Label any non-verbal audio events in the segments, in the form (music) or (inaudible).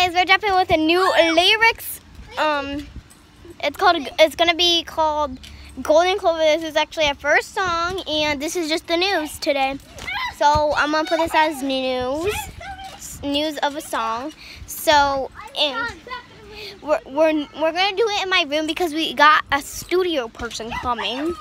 Anyways, we're jumping with a new lyrics. Um, it's called. It's gonna be called Golden Clover. This is actually our first song, and this is just the news today. So I'm gonna put this as news, news of a song. So and we're, we're, we're gonna do it in my room because we got a studio person coming.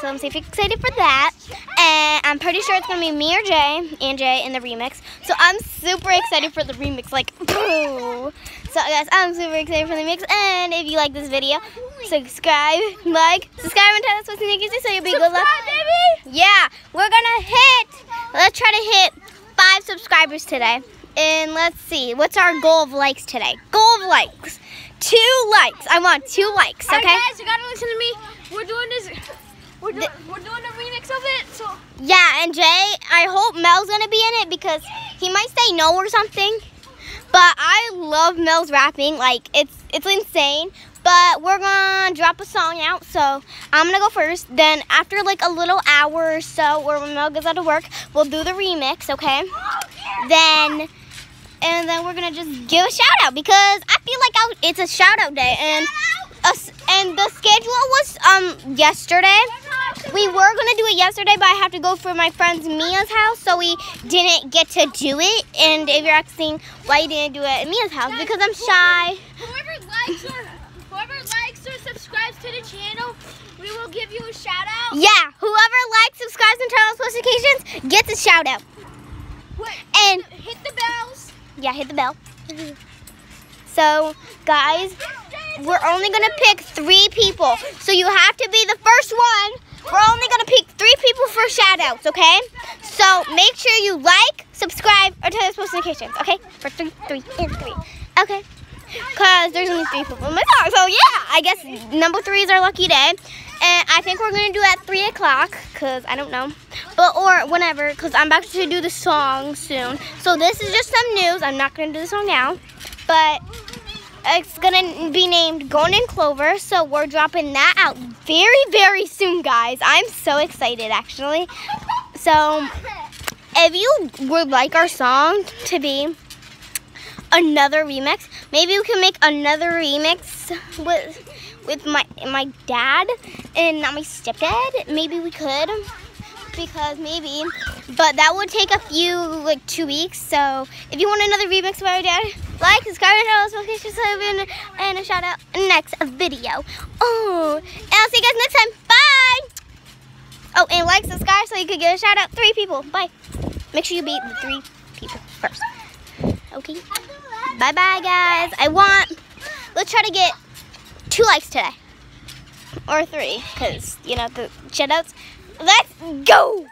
So I'm super excited for that. And I'm pretty sure it's gonna be me or Jay and Jay in the remix. So I'm super excited for the remix, like boo. (laughs) So guys, I'm super excited for the remix, And if you like this video, subscribe, like, subscribe and tell us what's next so you'll be good luck. baby! Yeah, we're gonna hit, let's try to hit five subscribers today. And let's see, what's our goal of likes today? Goal of likes. Two likes. I want two likes, okay? Guys, you gotta listen to me. We're doing this. We're doing. We're doing a remix of it. So. Yeah, and Jay, I hope Mel's gonna be in it because he might say no or something. But I love Mel's rapping. Like it's it's insane. But we're gonna drop a song out, so I'm gonna go first. Then after like a little hour or so, or when Mel goes out of work, we'll do the remix, okay? Then and then we're gonna just give a shout out because I feel like I, it's a shout out day and us and the schedule was um yesterday. We were gonna do it yesterday, but I have to go for my friend's Mia's house, so we didn't get to do it. And if you're asking why you didn't do it at Mia's house, because I'm shy. Whoever likes or whoever likes or subscribes to the channel, we will give you a shout out. Yeah, whoever likes, subscribes, and turns on notifications gets a shout out. And Hit the bells. yeah, hit the bell. So, guys, we're only gonna pick three people. So you have to be the first one. We're only gonna pick three people for shout outs, okay? So make sure you like, subscribe, or turn on post notifications, okay? For three, three, and three. Okay. Cause there's only three people in my song. So yeah, I guess number three is our lucky day. And I think we're gonna do at three o'clock, cause I don't know. But or whenever, cause I'm about to do the song soon. So this is just some news. I'm not gonna do the song now. But it's gonna be named Golden Clover, so we're dropping that out very, very soon, guys. I'm so excited, actually. So, if you would like our song to be another remix, maybe we can make another remix with with my my dad and not my stepdad. Maybe we could because maybe, but that would take a few like two weeks. So if you want another remix of our dad, like, subscribe, and tell us notifications so and a shout out next video. Oh, and I'll see you guys next time. Bye. Oh, and like, subscribe so you could get a shout out. Three people. Bye. Make sure you beat the three people first. Okay. Bye bye, guys. I want. Let's try to get two likes today. Or three, because, you know, the shout outs. Let's go!